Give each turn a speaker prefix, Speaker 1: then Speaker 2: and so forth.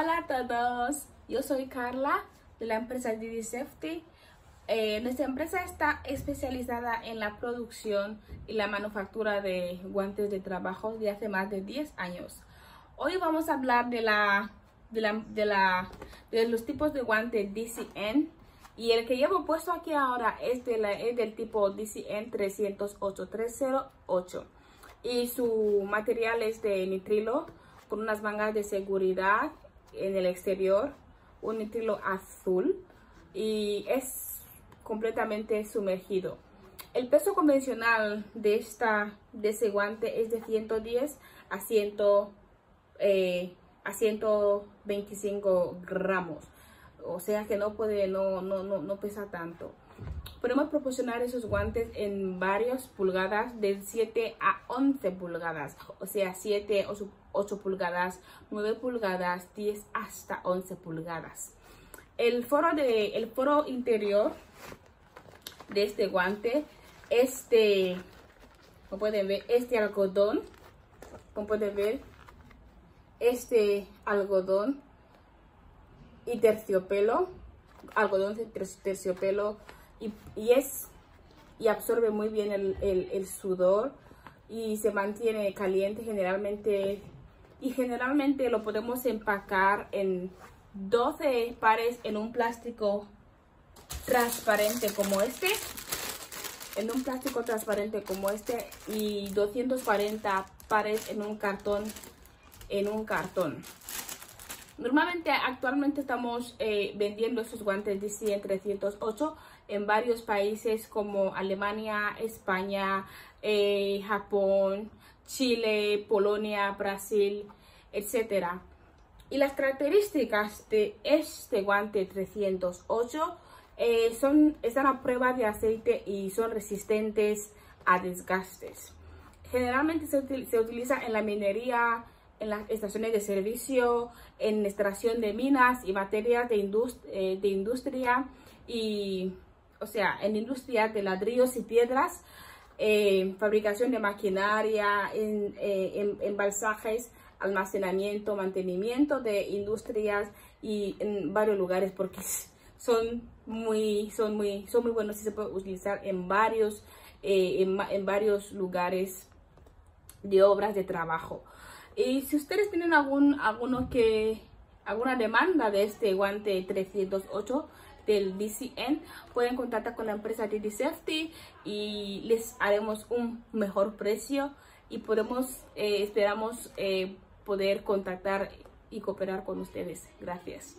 Speaker 1: Hola a todos, yo soy Carla de la empresa Didi Safety. Eh, nuestra empresa está especializada en la producción y la manufactura de guantes de trabajo de hace más de 10 años. Hoy vamos a hablar de, la, de, la, de, la, de los tipos de guantes DCN y el que llevo puesto aquí ahora es, de la, es del tipo DCN 308 308 y su material es de nitrilo con unas mangas de seguridad en el exterior, un nitrilo azul y es completamente sumergido. El peso convencional de, esta, de ese guante es de 110 a, 100, eh, a 125 gramos. O sea que no puede, no, no, no, no pesa tanto. Podemos proporcionar esos guantes en varias pulgadas, de 7 a 11 pulgadas, o sea, 7, 8, pulgadas, 9 pulgadas, 10 hasta 11 pulgadas. El foro, de, el foro interior de este guante, este, como pueden ver, este algodón, como pueden ver, este algodón y terciopelo, algodón de terciopelo y, es y absorbe muy bien el, sudor y se mantiene caliente generalmente y generalmente lo podemos empacar en 12 pares en un plástico transparente como este en un plástico transparente como este y 240 pares en un cartón en un cartón Normalmente actualmente estamos eh, vendiendo estos guantes DC 308 en varios países como Alemania, España, eh, Japón, Chile, Polonia, Brasil, etc. Y las características de este guante 308 eh, son, están a prueba de aceite y son resistentes a desgastes. Generalmente se, se utiliza en la minería, en las estaciones de servicio, en extracción de minas y materias de, eh, de industria y, o sea, en industria de ladrillos y piedras, eh, fabricación de maquinaria, en, eh, embalsajes, almacenamiento, mantenimiento de industrias y en varios lugares porque son muy, son muy, son muy buenos y se puede utilizar en varios, en, en varios lugares de obras de trabajo. Y si ustedes tienen algún, alguno que, alguna demanda de este guante 308 del DCN, pueden contactar con la empresa DD Safety y les haremos un mejor precio y podemos, eh, esperamos eh, poder contactar y cooperar con ustedes. Gracias.